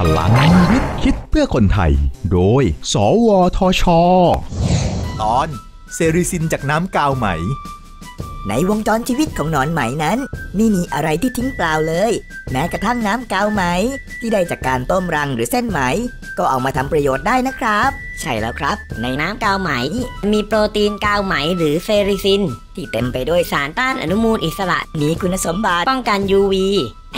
พลังวิทย์คิดเพื่อคนไทย โดย สวทช ตอนเซริซินจากน้ำกาวไหม ในวงจรชีวิตของหนอนไหมนั้น ไม่มีอะไรที่ทิ้งเปล่าเลย แม้กระทั่งน้ำกาวไหม ที่ได้จากการต้มรังหรือเส้นไหม ก็เอามาทำประโยชน์ได้นะครับ ใช่แล้วครับ ในน้ำกาวไหม มีโปรตีนกาวไหมหรือเฟริซิน ที่เต็มไปด้วยสารต้านอนุมูลอิสระมีคุณสมบัติป้องกัน UV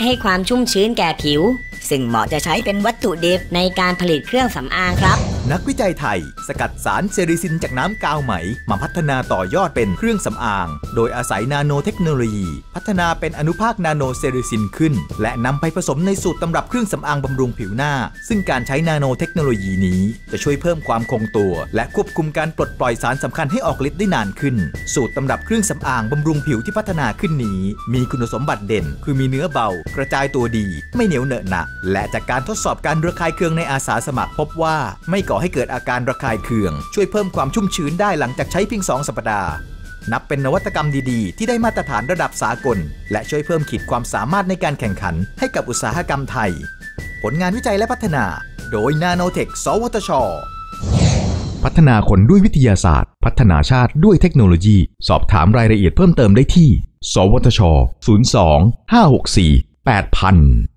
ให้ความชุ่มชื้นแก่ผิว ซึ่งเหมาะจะใช้เป็นวัตถุดิบในการผลิตเครื่องสำอางครับ นักวิจัยไทย สกัดสารเซริซินจากน้ำกาวไหม มาพัฒนาต่อยอดเป็นเครื่องสำอาง โดยอาศัยนาโนเทคโนโลยี พัฒนาเป็นอนุภาคนาโนเซริซินขึ้น และนำไปผสมในสูตรตำรับเครื่องสำอางบำรุงผิวหน้า ซึ่งการใช้นาโนเทคโนโลยีนี้ จะช่วยเพิ่มความคงตัว และควบคุมการปลดปล่อยสารสำคัญให้ออกฤทธิ์ได้นานขึ้น สูตรตำรับเครื่องสำอางบำรุงผิวที่พัฒนาขึ้นนี้ มีคุณสมบัติเด่น คือมีเนื้อเบา กระจายตัวดี ไม่เหนียวเหนอะหนะและจากการทดสอบการระคายเคืองในอาสาสมัครพบว่าไม่ก่อให้เกิดอาการระคายเคือง ช่วยเพิ่มความชุ่มชื้นได้หลังจากใช้เพียง 2 สัปดาห์ นับเป็นนวัตกรรมดีๆ ที่ได้มาตรฐานระดับสากล และช่วยเพิ่มขีดความสามารถในการแข่งขันให้กับอุตสาหกรรมไทย ผลงานวิจัยและพัฒนา โดยนาโนเทค สวทช พัฒนาคนด้วยวิทยาศาสตร์ พัฒนาชาติด้วยเทคโนโลยี สอบถามรายละเอียดเพิ่มเติมได้ที่ สวทช 02 564 8000